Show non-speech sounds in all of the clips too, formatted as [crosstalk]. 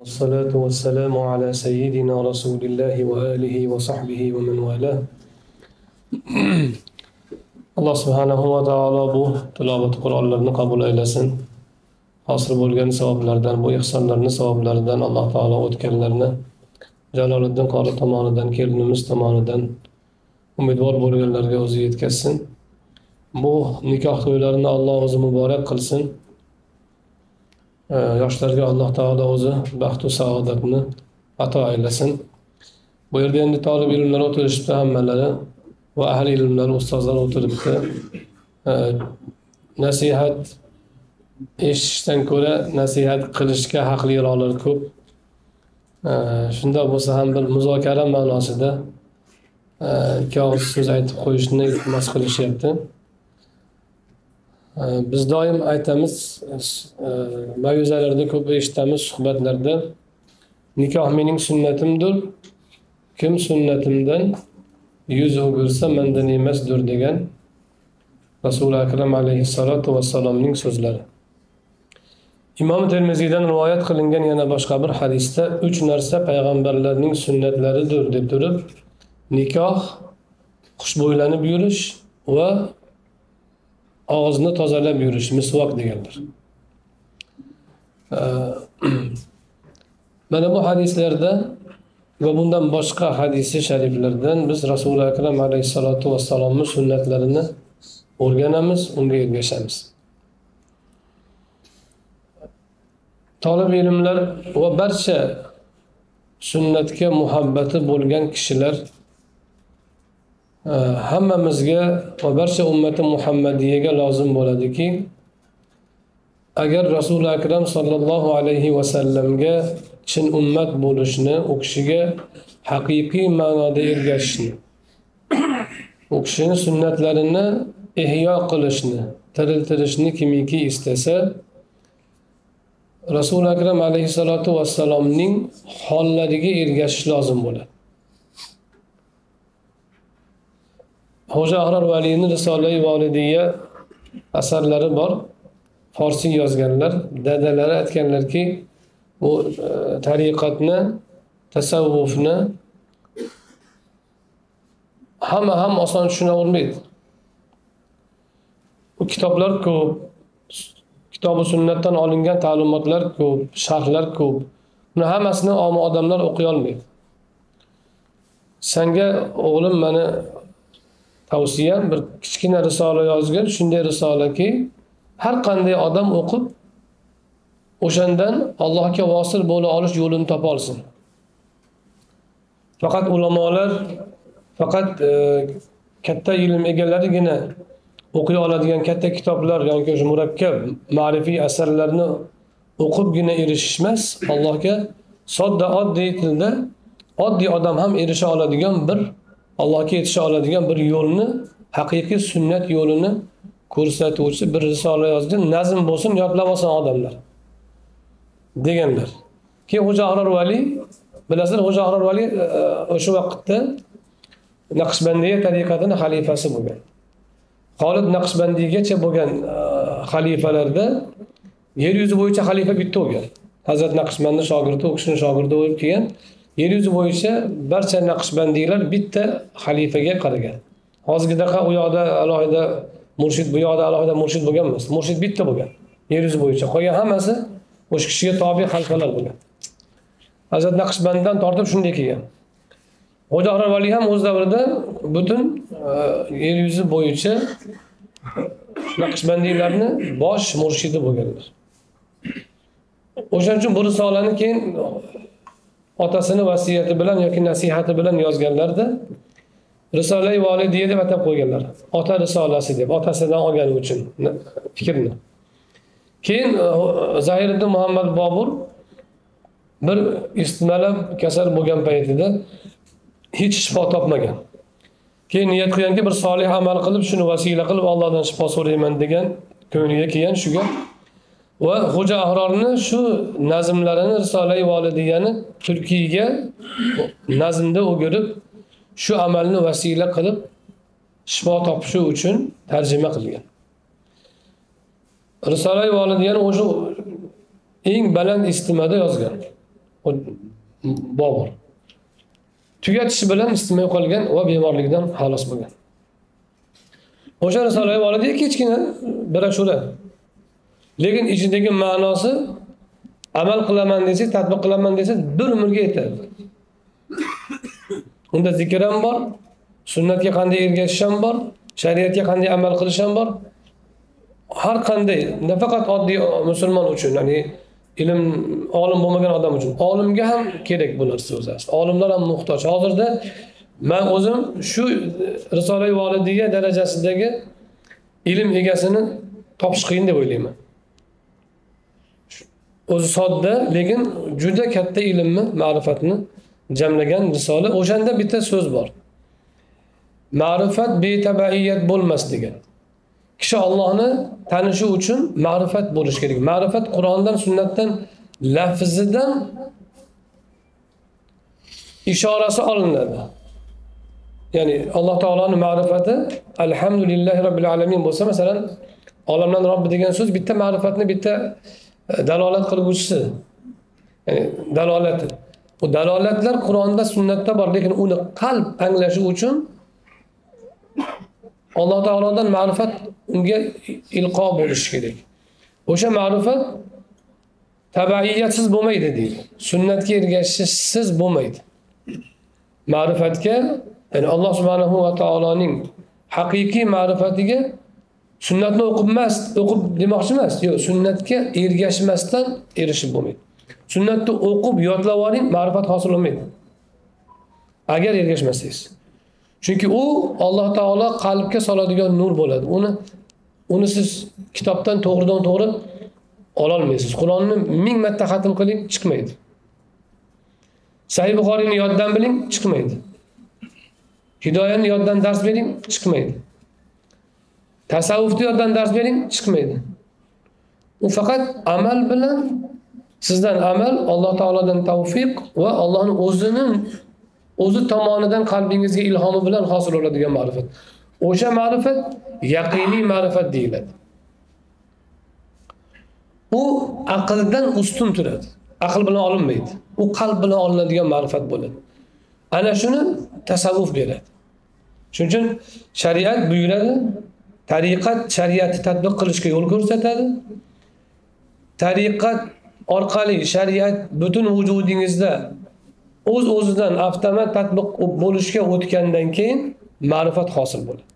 والصلاة والسلام على سيدنا رسول الله وآله وصحبه ومن والاه alloh subhanahu va taolo bu tilovat qur'onlarni qabul aylasin hosil bo'lgan savoblardan bu ehsonlarni savoblaridan alloh taolo o'tganlarni jaloliddin qori tomonidan kelinimiz tomonidan umidvor bo'lganlarga o'zi yetkazsin bu nikoh to'ylarini alloh o'zi muborak qilsin Yoshlarga alloh taolo o'zi baxtu saodatni ato aylasin. Bu yerda endi tolib ilmlar o'tirishibdi hammalari va ahli ilmlar ustozlar o'tiribdi. Nasihat eshitishdan ko'ra nasihat qilishga haqliroqlar ko'p. Shundoq bo'lsa ham bir muzokara ma'nosida ikki og'iz so'z aytib qo'yishni iltimos qilishyapti. Э, biz doim aytamiz e, e, mavzularda ko'p eshitamiz suhbatlarda. Nikoh mening sunnatimdir. Kim sunnatimdan yuz o'girsa mandan emasdir degan rasuli akram alayhissalotu vassalomning so'zlari. Imom termiziydan rivoyat qilingan yana boshqa bir hadisda uch narsa payg'ambarlarning sunnatlaridir deb turib nikoh xushbo'ylanib yurish va og'izni tozalab yurish misvok deganlar. [clears throat] Mana bu hadislarda va bundan boshqa hadisi shariflardan biz rasuli akram alayhissalotu vassalomni sunnatlarini o'rganamiz unga ergashamiz. Tolib ilmlar va barcha sunnatga muhabbati bo'lgan kishilar hammamizga va barcha ummati muhammadiyaga lozim bo'ladiki agar rasuli akram sollallohu alayhi vasallamga chin ummat bo'lishni u kishiga haqiqiy ma'noda ergashishni u kishini sunnatlarini ehyo qilishni tiriltirishni kimiki istasa rasuli akram alayhissalotu vassalomning hollariga ergashish lozim bo'ladi. Xo'ja ahror valiyni risolai volidiya asarlari bor. Forsiy yozganlar dadalari aytganlarki bu e, tariqatni tasavvufni hamma ham oson tushunavermaydi u kitoblar ko'p kitobi sunnatdan olingan ta'limotlar ko'p sharhlar ko'p. Buni hammasini omi odamlar o'qiy olmaydi. Sanga o'g'lim mani tavsiyam bir kichkina risola yozgin shunday risolaki har qanday odam o'qib o'shandan allohga vosil bo'la olish yo'lini topa olsin. Faqat ulamolar faqat e, katta ilm egalarigina o'qiy oladigan katta kitoblar yoki o'sha murakkab ma'rifiy asarlarni o'qibgina erishish emas allohga sodda oddiy tilda oddiy odam ham erisha oladigan bir allohga yetisha oladigan bir yo'lni haqiqiy sunnat yo'lini ko'rsatuvchi bir risola yozgan nazm bo'lsin yodlab olsin odamlar deganlar. Keyin xo'ja ahror valiy bilasizlar xo'ja ahror valiy e, e, o'sha vaqtda naqshbandiya tariqatini xalifasi bo'lgan. Xolid naqshbandiygacha bo'lgan e, xalifalarda yer yuzi bo'yicha xalifa bitta bo'lgan. Hazrat naqshbandni shogirdi u kishini shogirdi bo'lib kelgan. Yer yuzi bo'yicha barcha naqshbandiylar bitta xalifaga qaragan. Hozirgidaqa u yoqda alohida murshid bu yoqda alohida murshid bo'lgan emas. Murshid bitta bo'lgan yer yuzi bo'yicha qolgan hammasi o'sha kishiga tobe xalifalar bo'lgan. Hazrat naqshbanddan tortib shunday kelgan. Xo'ja valiy ham o'z davrida butun e, yer yuzi bo'yicha naqshbandiylarni bosh murshidi bo'lganlar. O'shaning uchun bu risolani keyin otasini vasiyati bilan yoki nasihati bilan yozganlarda risolai volidiya deb atab qo'yganlar. Ota risolasi deb otasidan olgani uchun fikrni. Keyin e, e, zahiriddin muhammad bobur bir isitmalab kasal bo'lgan paytida hech shifo topmagan. Keyin niyat qilganki bir solih amal qilib shuni vasila qilib allohdan shifo so'rayman degan ko'ngliga kelgan shuga va xo'ja ahrorni shu nazmlarini risolai volidiyani turkiyga nazmda o'girib shu amalni vasila qilib shifo topishi uchun tarjima qilgan. Risolai volidiyani o'sha eng baland istimada yozgan bobur. Tugatishi bilan isitmay qolgan va bemorlikdan xalos bo'lgan. O'sha risolai volida kechgina birashura lekin ichidagi ma'nosi amal qilaman desangiz tadbiq qilaman desangiz bir umrga yetadi. Unda zikr ham bor sunnatga qanday ergashish ham bor shariatga qanday amal qilish ham bor. Har qanday nafaqat oddiy musulmon uchun ya'ni ilm olim bo'lmagan odam uchun. Olimga ham kerak bu narsa o'zi olimlar ham muhtoj. Hozirda man o'zim shu risola volidiya darajasidagi ilm egasini topish qiyin deb o'ylayman. O'zi sodda lekin juda katta ilmni ma'rifatni jamlagan risola o'shanda bitta so'z bor. Ma'rifat betabaiyat bo'lmas degan. Kishi ollohni tanishi uchun ma'rifat bo'lishi kerak. Ma'rifat qur'ondan sunnatdan lafzidan ishorasi olinadi. Ya'ni alloh taoloni ma'rifati alhamdulillahi robbil alamin bo'lsa masalan olamlarni robbi degan so'z bitta ma'rifatni bitta dalolat qilguvchisi ya'ni dalolati. Bu dalolatlar qur'onda sunnatda bor lekin uni qalb anglashi uchun alloh taolodan ma'rifat unga ilqo bo'lishi kerak. O'sha ma'rifat tabaiyatsiz bo'lmaydi deydi. Sunnatga ergashishsiz bo'lmaydi. Ma'rifatga ya'ni alloh subhanahu va taoloning haqiqiy ma'rifatiga sunnatni o'qib emas o'qib demoqchi emas. Yo'q sunnatga ergashmasdan erishib bo'lmaydi. Sunnatni o'qib yodlab oling ma'rifat hosil bo'lmaydi. Agar ergashmasangiz. Chunki u alloh taolo qalbga soladigan nur bo'ladi. Uni uni siz kitobdan to'g'ridan to'g'ri ololmaysiz. Qur'onni ming marta xatm qiling chiqmaydi. Sahih buxoriyni yoddan biling chiqmaydi. Hidoyani yoddan dars bering chiqmaydi. Tasavvufni dars bering chiqmaydi. U faqat amal bilan sizdan amal alloh taolodan tavfiq va allohni o'zini o'zi tomonidan qalbingizga ilhomi bilan hosil bo'ladigan ma'rifat. O'sha ma'rifat yaqiniy ma'rifat deyiladi. U aqldan ustun turadi. Aql bilan olinmaydi. U qalb bilan olinadigan ma'rifat bo'ladi. Ana shuni tasavvuf beradi. Shuning uchun shariat buyuradi tariqat shariatni tadbiq qilishga yo'l ko'rsatadi. Tariqat orqali shariat butun vujudingizda o'z o'zidan avtomat tadbiq bo'lishga o'tgandan keyin ma'rifat hosil bo'ladi.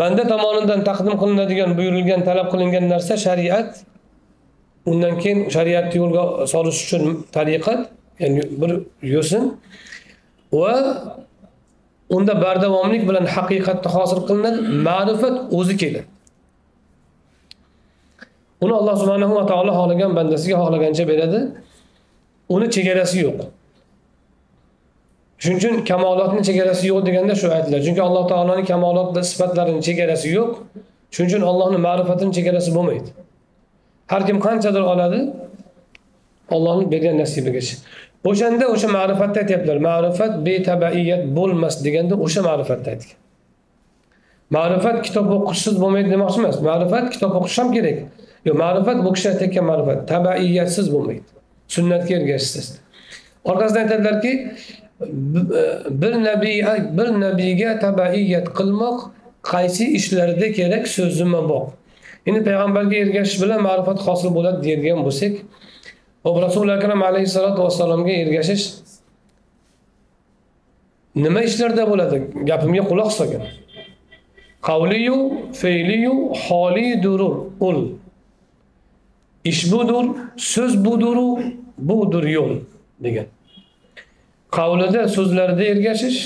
Banda tomonidan taqdim qilinadigan buyurilgan talab qilingan narsa shariat. Undan keyin shariatni yo'lga solish uchun tariqat ya'ni bir yo'sin. Va unda bardavomlik bilan haqiqatni hosil qilinadi ma'rifat o'zi keladi. Uni alloh subhanahu va taolo xohlagan bandasiga xohlagancha beradi. Uni chegarasi yo'q. Shuning uchun kamolotni chegarasi yo'q deganda shu aytiladi chunki alloh taoloni kamolot sifatlarini chegarasi yo'q. Shuning uchun allohni ma'rifatini chegarasi bo'lmaydi. Har kim qanchadir oladi ollohni bergan nasibigacha. O'shanda o'sha ma'rifatni aytyaptilar. Ma'rifat betabaiyat bo'lmas deganda o'sha ma'rifatni aytgan. Ma'rifat kitob o'qishsiz bo'lmaydi demoqchi emas. Ma'rifat kitob o'qish ham kerak. Yo'q ma'rifat bu kishi aytayotgan ma'rifat. Tabaiyatsiz bo'lmaydi. Sunnatga ergashishsiz orqasidan aytadilarki e, bir nabiy bir nabiyga tabaiyat qilmoq qaysi ishlarda kerak so'zima bor endi payg'ambarga ergashish bilan ma'rifat hosil bo'ladi deydigan bo'lsak hop rasuli akram alayhissalotu vassalomga ergashish nima ishlarda bo'ladi? Gapimga quloq solgin. Qavliyu fe'liyu holi durur ul. Ish budur so'z buduru budur yo'l degan. Qavlida so'zlarida ergashish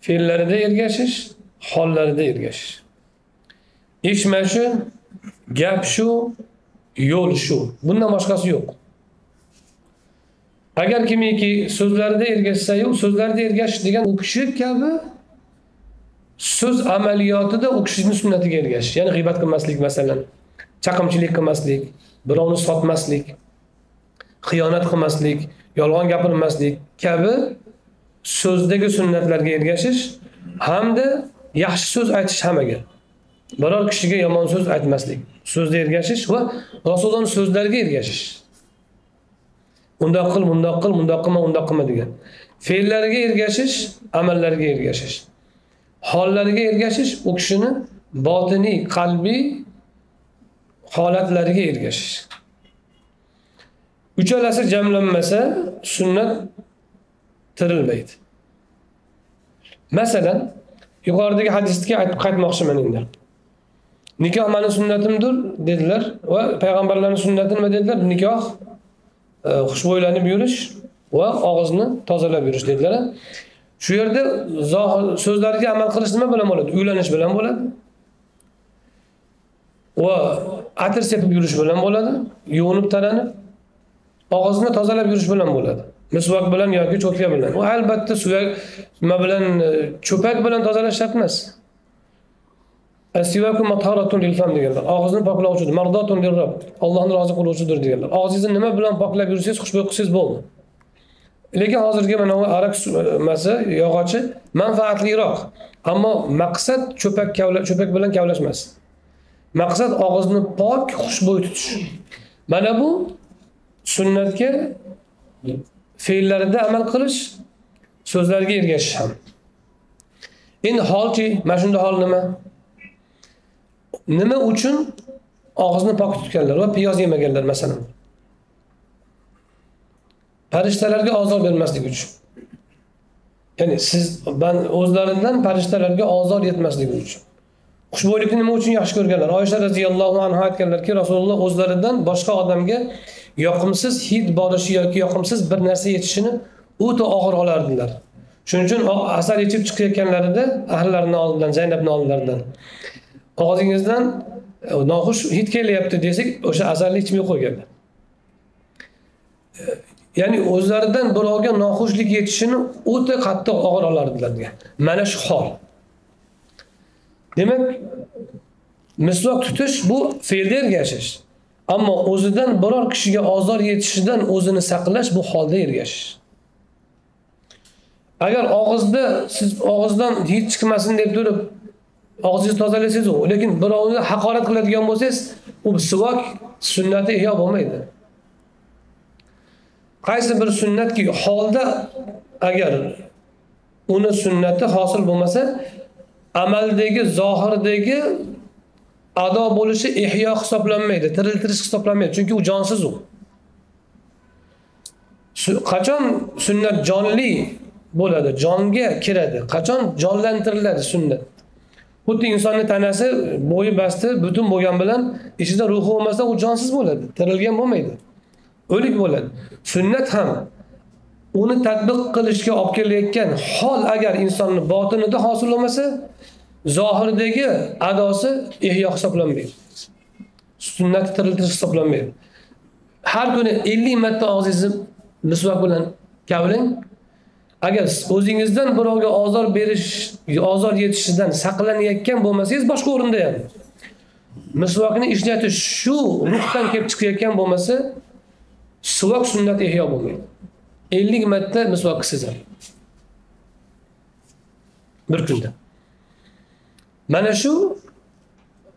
fe'llarida ergashish hollarida ergashish. Ish mana shu gap shu yo'l shu. Bundan boshqasi yo'q. Agar kimiki so'zlarida ergashsayu so'zlarida ergashish degan u kishi kabi so'z amaliyotida u kishini sunnatiga ergashish ya'ni g'iybat qilmaslik masalan chaqimchilik qilmaslik birovni sotmaslik xiyonat qilmaslik yolg'on gapirmaslik kabi so'zdagi sunnatlarga ergashish hamda yaxshi so'z aytish hammaga biror kishiga yomon so'z aytmaslik so'zda ergashish va rasulullohni so'zlariga ergashish. Undoq qil mundoq qil mundoq qilma undoq qilma degan. Fe'llariga ergashish amallarga ergashish. Hollariga ergashish u kishini botiniy qalbiy holatlariga ergashish. Uchalasi jamlanmasa sunnat tirilmaydi. Masalan yuqoridagi hadisga aytib qaytmoqchiman endi nikoh mani sunnatimdir dedilar va payg'ambarlarni sunnati nima dedilar nikoh xushbo'ylanib yurish va og'izni tozalab yurish dedilar shu yerda so'zlariga amal qilish nima bilan bo'ladi? Uylanish bilan bo'ladi. Va atir sepib yurish bilan bo'ladi. Yuvinib taranib og'izni tozalab yurish bilan bo'ladi. Misvak bilan yoki cho'tka bilan. U albatta suyak nima bilan cho'pak bilan tozalash shart emas. Deganlar. Og'izni poklovchidir. Mardotun lirrob allohni rozi qiluvchidir deganlar. Og'zingizni nima bilan poklab yursangiz xushbo'y qilsangiz bo'ldi. Lekin hozirgi mana bu arak nimasi yog'ochi manfaatliroq. Ammo maqsad cho'pak cho'pak bilan kavlash emas maqsad og'izni pok xushbo'y tutish. Mana bu sunnatga fe'llarida amal qilish so'zlarga ergashish ham. Endi holchi? Mana shunda hol nima? Nima uchun? Og'izni pok tutganlar va piyoz yemaganlar masalan. Farishtalarga ozor bermaslik uchun. Ya'ni siz o'zlaridan farishtalarga ozor yetmasligi uchun. Xushbo'ylikni nima uchun yaxshi ko'rganlar? Oysha roziyallohu anhu aytganlarki rasululloh o'zlaridan boshqa odamga yoqimsiz hid borishi yoki yoqimsiz bir narsa yetishini o'ta og'ir olardilar. Shuning uchun asal ichib chiqayotganlarida ahllarini oldidan zaynabni oldilaridan og'zingizdan e, noxush hid kelyapti desak o'sha asalni ichmay qo'yganlar. E, ya'ni o'zlaridan birovga noxushlik yetishini o'ta qattiq og'ir olardilar degan. Mana shu hol. Demak misvok tutish bu fe'lda ergashish ammo o'zidan biror kishiga ozor yetishidan o'zini saqlash bu holda ergashish. Agar og'izda siz og'izdan hid chiqmasin deb turib og'zingizni tozalasangiz lekin birovni haqorat qiladigan bo'lsangiz u sivok sunnati ihyo bo'lmaydi. Qaysi bir sunnatki holda agar uni sunnati hosil bo'lmasa amaldagi zohirdagi ado bo'lishi ihyo hisoblanmaydi tiriltirish hisoblanmaydi. Chunki u jonsiz u. Qachon sunnat jonli bo'ladi? Jonga kiradi. Qachon jonlantiriladi sunnat? Xuddi insonni tanasi bo'yi basti butun bo'lgani bilan ichida ruhi bo'lmasa u jonsiz bo'ladi tirilgan bo'lmaydi. O'lik bo'ladi. Sunnat ham uni tadbiq qilishga olib kelayotgan hol agar insonni botinida hosil bo'lmasa zohirdagi adosi ihyo hisoblanmaydi. Sunnatni tiriltirish hisoblanmaydi. Har kuni ellik marta og'zingizni misvak bilan kavlang agar o'zingizdan birovga ozor berish ozor yetishidan saqlanayotgan bo'lmasangiz boshqa o'rinda ham. Misvokni ishlatish shu ruhdan kelib chiqayotgan bo'lmasa suvok sunnat ehyo bo'lmaydi. Ellik marta misvok qilsangiz ham bir kunda. Mana shu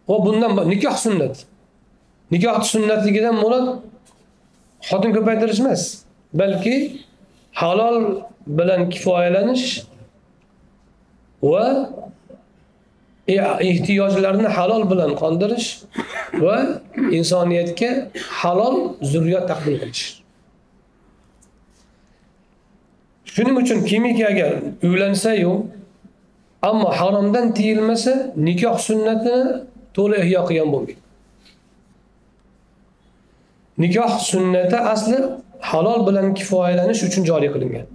va bundan nikoh sunnat. Nikohni sunnatligidan murod xotin ko'paytirish emas balki halol bilan kifoyalanish va ehtiyojlarni halol bilan qondirish va insoniyatga halol zurriyot taqdim qilish. Shuning uchun kimiki agar uylansayu ammo haromdan tiyilmasa nikoh sunnatini to'la ihyo qilgan bo'lmaydi nikoh sunnati asli halol bilan kifoyalanish uchun joriy qilingan.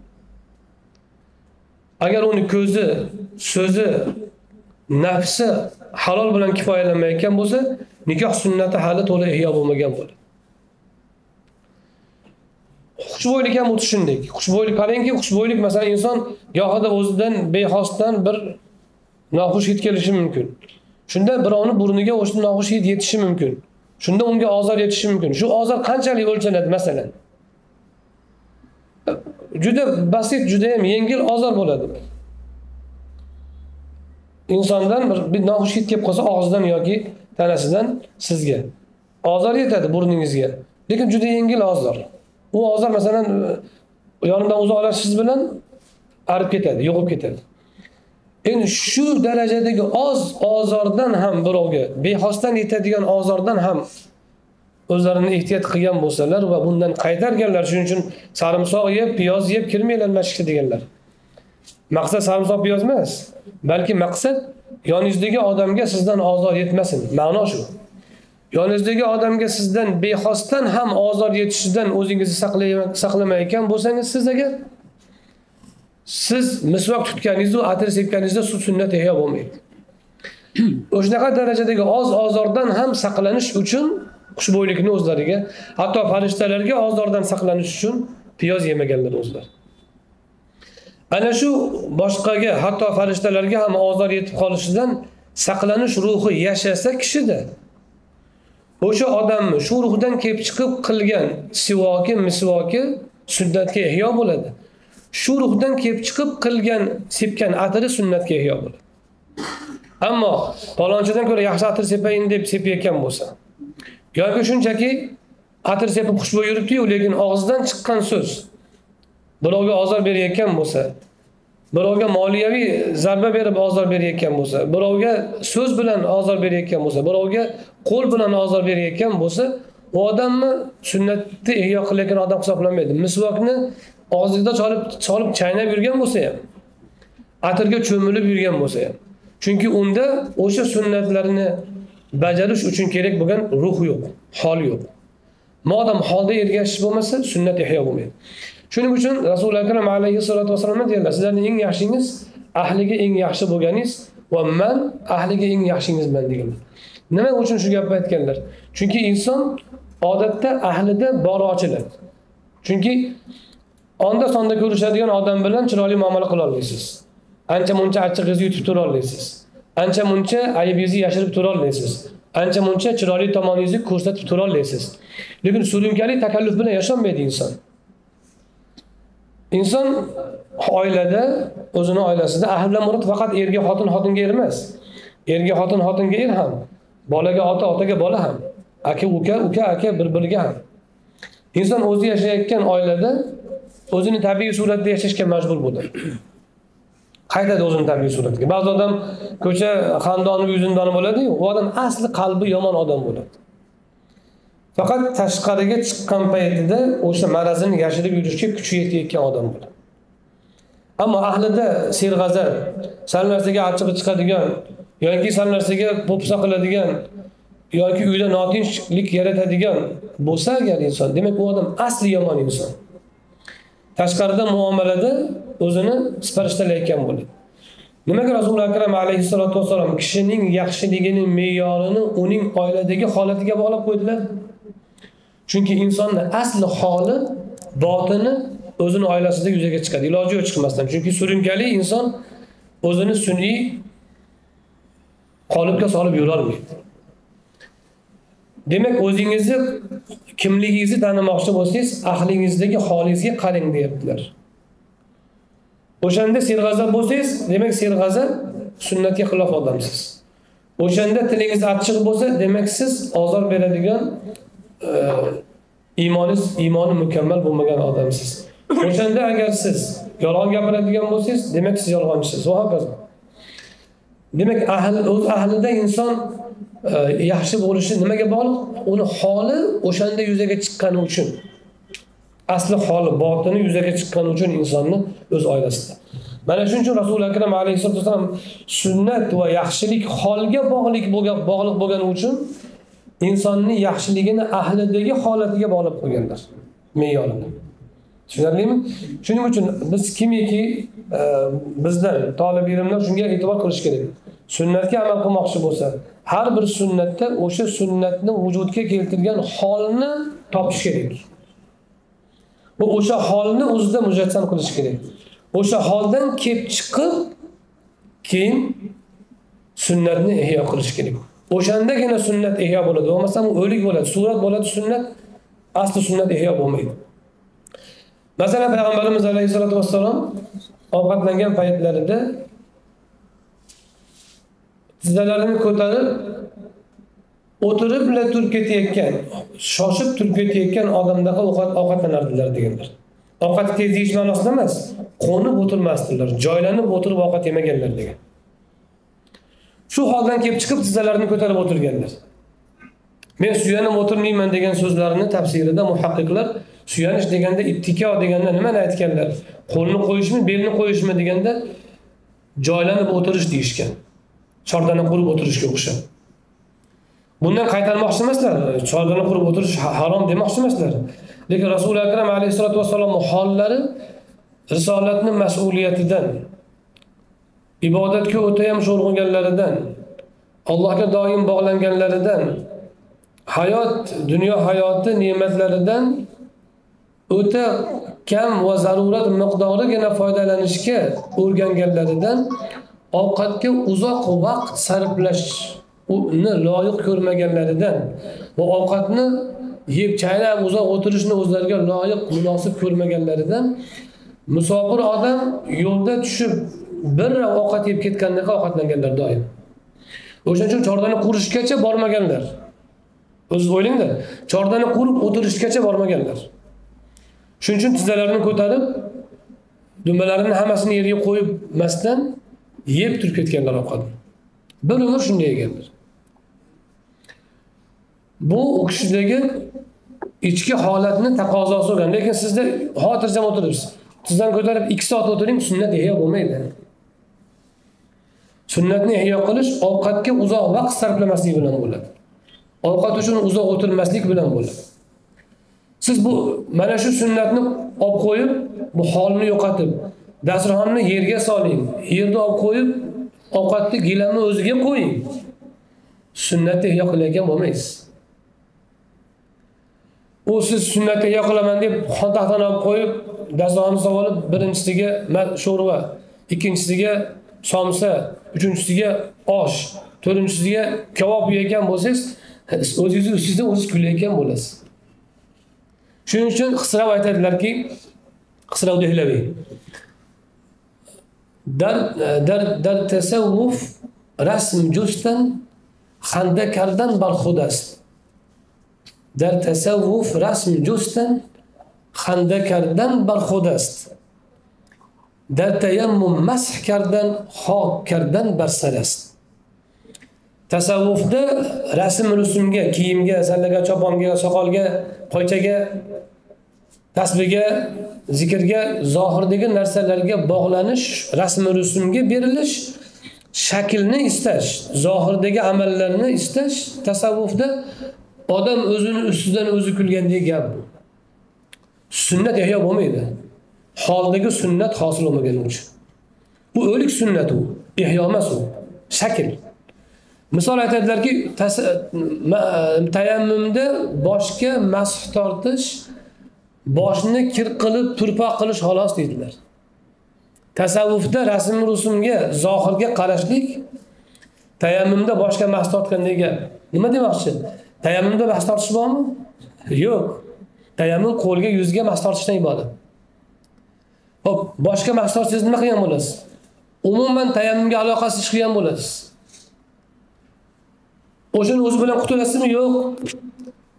Agar uni ko'zi so'zi nafsi halol bilan kifoyalanmayotgan bo'lsa nikoh sunnati hali to'la ihyo bo'lmagan bo'ladi. Xushbo'ylik ham xuddi shunday xushbo'ylik qarangki xushbo'ylik masalan inson gohida o'zidan bexosdan bir noxush hid kelishi mumkin. Shunda birovni burniga o'sha noxush hid yetishi mumkin. Shunda unga ozor yetishi mumkin. Shu ozor qanchalik o'lchanadi masalan? juda basit juda ham yengil ozor bo'ladi. Insondan bir noxush hid kelib qolsa og'zidan yoki tanasidan sizga. Ozor yetadi burningizga lekin juda yengil ozor. U ozor masalan yonimdan uzoqlashishingiz bilan arib ketadi yo'qib ketadi. Endi shu darajadagi oz ozordan ham birovga bexosdan yetadigan ozordan ham o'zlarini ehtiyot qilgan bo'lsalar va bundan qaytarganlar shuning uchun sarimsoq yeb piyoz yeb kirmanglar masjidga deganlar. Maqsad sarimsoq piyoz emas balki maqsad yoningizdagi odamga sizdan ozor yetmasin. Ma'no shu. Yoningizdagi odamga sizdan bexosdan ham ozor yetishidan o'zingizni saqlamayotgan bo'lsangiz siz agar siz misvok tutganingiz atir sepganingizda sunnat ihyo bo'lmaydi. [clears throat] O'shanaqa darajadagi oz ozordan ham saqlanish uchun xushbo'ylikni o'zlariga? Hatto farishtalarga ozordan saqlanish uchun piyoz yemaganlar o'zlari. Ana shu boshqaga hatto farishtalarga ham ozor yetib qolishidan saqlanish ruhi yashasa kishida o'sha odamni shu ruhdan kelib chiqib qilgan sivoki misvoki sunnatga ihyo bo'ladi. Shu ruhdan kelib chiqib qilgan sepgan atiri sunnatga ihyo bo'ladi. Ammo palonchidan ko'ra yaxshi atir sepayin deb sepayotgan bo'lsa yoki shunchaki atir sepib xushbo'y yuribdiyu lekin og'zidan chiqqan so'z. Birovga ozor berayotgan bo'lsa birovga moliyaviy zarba berib ozor berayotgan bo'lsa birovga so'z bilan ozor berayotgan bo'lsa birovga qo'l bilan ozor berayotgan bo'lsa u odamni sunnatni ihyo qilayotgan odam hisoblanmaydi. Misvokni og'zingda solib solib chaynab yurgan bo'lsa ham atirga cho'milib yurgan bo'lsa ham. Chunki unda o'sha sunnatlarni bajarish uchun kerak bo'lgan ruh yo'q hol yo'q. Modam holda ergashish bo'lmasa sunnat ihyo bo'lmaydi. Shuning uchun rasuli akram alayhissalotu vassalom deydilar sizlarni eng yaxshingiz ahliga eng yaxshi bo'lganingiz va man ahliga eng yaxshingizman deganlar. Nima uchun shu gapni aytganlar? Chunki inson odatda ahlida bori ochiladi chunki onda sonda ko'rishadigan odam bilan chiroyli muomala qilolmaysiz ancha muncha achchig'ingizni yutib turolmaysiz. ancha muncha aybingizni yashirib turolmaysiz. Ancha muncha chiroyli tomoningizni ko'rsatib turolmaysiz. Lekin surunkali takalluf bilan yasholmaydi inson. Inson oilada o'zini oilasida ahl bilan murod faqat erga xotin xotinga er emas erga xotin xotinga er ham bolaga ota otaga bola ham aka uka uka aka bir biriga ham. Inson o'zi yashayotgan oilada o'zini tabiiy suratda yashashga majbur bo'ladi. qaytadi o'zini tabiiy suratiga ba'zi odam ko'cha xandoni yuzindoni bo'ladiyu u odam asli qalbi yomon odam bo'ladi. Faqat tashqariga chiqqan paytida o'sha marazini yashirib yurishga kuchi yetayotgan odam bo'ladi. Ammo ahlida serg'azab sal narsaga achchig'i chiqadigan yoki sal narsaga po'pisa qiladigan yoki uyda notinchlik yaratadigan bo'lsa agar inson demak u odam asli yomon inson. Tashqarida muomalada o'zini sparishtalayotgan bo'ladi nimaga rasuli akram alayhissalotu vassalom kishining yaxshiligini me'yorini uning oiladagi holatiga bog'lab qo'ydilar? Chunki insonni asli holi botini o'zini oilasida yuzaga chiqadi iloji yo'q chiqmasdan. Chunki surunkali inson o'zini sun'iy qolipga solib yurolmaydi. Demak o'zingizni kimligingizni tanimoqchi bo'lsangiz ahlingizdagi holingizga qarang deyaptilar. o'shanda serg'aza bo'lsangiz demak serg'aza sunnatga xilof odamsiz. O'shanda tilingiz achchiq bo'lsa demak siz ozor beradigan e, iymoningiz iymoni mukammal bo'lmagan odamsiz. O'shanda agar siz yolg'on gapiradigan bo'lsangiz demak siz yolg'onchisiz. Va hokazo. Demak ahl o'z ahlida inson e, yaxshi bo'lishi nimaga bog'liq? Uni holi o'shanda yuzaga chiqqani uchun. asli holi botini yuzaga chiqqani uchun insonni o'z oilasida. Mana shuning uchun rasuli akram alayhissalot vassalam sunnat va yaxshilik holga bog'liq bo'lgan bog'liq bo'lgani uchun insonni yaxshiligini ahlidagi holatiga bog'lab qo'yganlar me'yorini tushunarlimi? Shuning uchun biz kimiki e, bizlar tolib ilmlar shunga e'tibor qilish kerak. Sunnatga amal qilmoqchi bo'lsa har bir sunnatda o'sha sunnatni vujudga keltirgan holni topish kerak. bu o'sha holni o'zida mujassam qilish kerak. O'sha holdan kelib chiqib keyin sunnatni ihyo qilish kerak. O'shandagina sunnat ihyo bo'ladi. Bo'lmasam u o'lik bo'ladi. Surat bo'ladi sunnat asli sunnat ihyo bo'lmaydi. Masalan payg'ambarimiz alayhissalotu vassalom ovqatlangan paytlarida tizzalarini ko'tarib o'tirib bilan turib ketayotgan shoshib turib ketayotgan odamdaqa ovqat ovqatlanardilar deganlar. Ovqat tez yeyish ma'nosida emas qo'nib o'tirmasdilar joylanib o'tirib ovqat yemaganlar degan. Shu holdan kelib chiqib tizzalarini ko'tarib o'tirganlar. Men suyanib o'tirmayman degan so'zlarini tafsirida muhaqqiqlar suyanish deganda ittiko deganda nimani aytganlar? Qo'lni qo'yishmi belni qo'yishmi deganda joylanib o'tirish deyishgan. Chordana qurib o'tirishga o'xshab. Bundan qaytarmoqchi emaslar chordana qurib o'tirish harom demoqchi emaslar lekin rasuli akram alayhissalotu vassalom hollari risolatni mas'uliyatidan ibodatga o'tayam sho'rg'inganlaridan allohga doim bog'langanlaridan hayot dunyo hayoti ne'matlaridan o'ta kam va zarurat miqdorigina foydalanishga o'rganganlaridan ovqatga uzoq vaqt sarflash uni loyiq ko'rmaganlaridan va ovqatni yeb chaynab uzoq o'tirishni o'zlariga loyiq munosib ko'rmaganlaridan musofir odam yo'lda tushib bir ovqat yeb ketgandaqa ovqatlanganlar doim. O'shaning uchun chordani qurishgacha bormaganlar. O'zingiz o'ylangda chordani qurib o'tirishgacha bormaganlar. Shuning uchun tizzalarini ko'tarib dumbalarini hammasini yerga qo'yibmasdan yeb turib ketganlar ovqatni. Bir umr shunday yeganlar bu u kishidagi ichki holatni taqozosi bo'lgan. Lekin sizda xotirjam o'tiribsiz. Tizzani ko'tarib ikki soat o'tiring sunnat ihyo bo'lmaydi. Sunnatni ihyo qilish ovqatga uzoq vaqt sarflamaslik bilan bo'ladi. Ovqat uchun uzoq o'tirmaslik bilan bo'ladi. Siz bu mana shu sunnatni olib qo'yib bu holni yo'qotib dasturxonni yerga soling yerni olib qo'yib ovqatni gilamni o'ziga qo'ying. Sunnatni ihyo qilayotgan bo'lmaysiz. u siz sunnatni ihyo qilaman deb xontaxtani olib qo'yib dasturxonni solib birinchisiga sho'rva ikkinchisiga somsa uchinchisiga osh to'rtinchisiga kabob yeyotgan bo'lsangiz [laughs] o'zingizni ustingizdan o'ziz kulayotgan bo'lasiz shuning uchun qisrab aytadilarki qisrov dehlaviy در در در تصوف رسم جستن خنده کردن بر خود است در تصوف رسم جستن خنده کردن بر خود است در تیمم مسح کردن خاک کردن بر سر است tasavvufda rasm rusumga kiyimga sallaga choponga soqolga poychaga tasbiga zikrga zohirdagi narsalarga bog'lanish rasm rusumga berilish shaklni istash zohirdagi amallarni istash tasavvufda odam o'zini ustidan o'zi kulgandek gap bu. Sunnat ihyo bo'lmaydi. Holdagi sunnat hosil bo'lmagani uchun bu o'lik sunnat u. Ihyo emas u. Shakl. Misol aytadilarki tayammumda boshga masx tortish boshni kir qilib turpoq qilish xolos deydilar. Tasavvufda rasm rusumga zohirga qarashlik tayammumda boshga masx tortgandek gap. Nima demoqchi? Tayammumda mas tortish bormi? Yo'q. Tayammum qo'lga yuzga mas tortishdan iborat hop boshga mas tortsangiz nima qilgan bo'lasiz? Umuman tayammumga aloqasiz ish qilgan bo'lasiz. O'shani o'zi bilan qutulasizmi? Yo'q.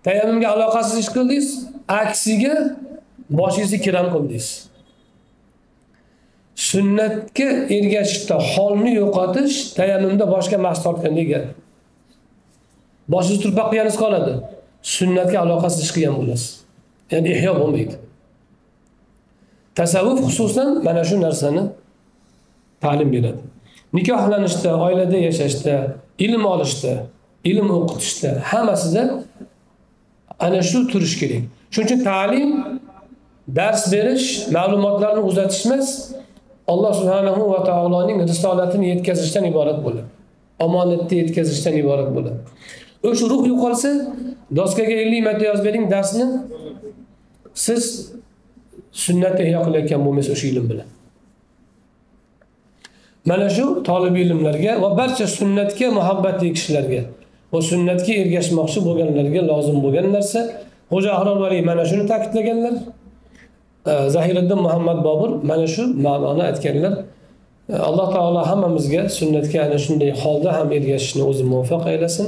Tayammumga aloqasiz ish qildingiz aksiga boshingizni kiram qildingiz sunnatga ergashishda holni yo'qotish tayammumda boshga mas tortgandek gap boshingizni turib qilganingiz qoladi. Sunnatga aloqasiz ish qilgan bo'lasiz. Ya'ni ihyo bo'lmaydi. Tasavvuf xususan mana shu narsani ta'lim beradi. Nikohlanishda oilada yashashda ilm olishda ilm o'qitishda hammasida ana shu turish kerak. Shuning uchun ta'lim dars berish ma'lumotlarni uzatish emas alloh subhanahu va taoloning risolatini yetkazishdan iborat bo'ladi. Omonatni yetkazishdan iborat bo'ladi. O'sha ruh yo'qolsa doskaga ellik marta yozib bering darsni. Siz sunnatni ihyo qilayotgan bo'lmaysiz o'sha ilm bilan. Mana shu tolib ilmlarga va barcha sunnatga muhabbatli kishilarga va sunnatga ergashmoqchi bo'lganlarga lozim bo'lgan narsa. Xo'ja ahror valiy mana shuni ta'kidlaganlar. Zahiriddin muhammad bobur mana shu ma'noni aytganlar. Alloh taolo hammamizga sunnatga ana shunday holda ham ergashishni o'zi muvaffaq aylasin.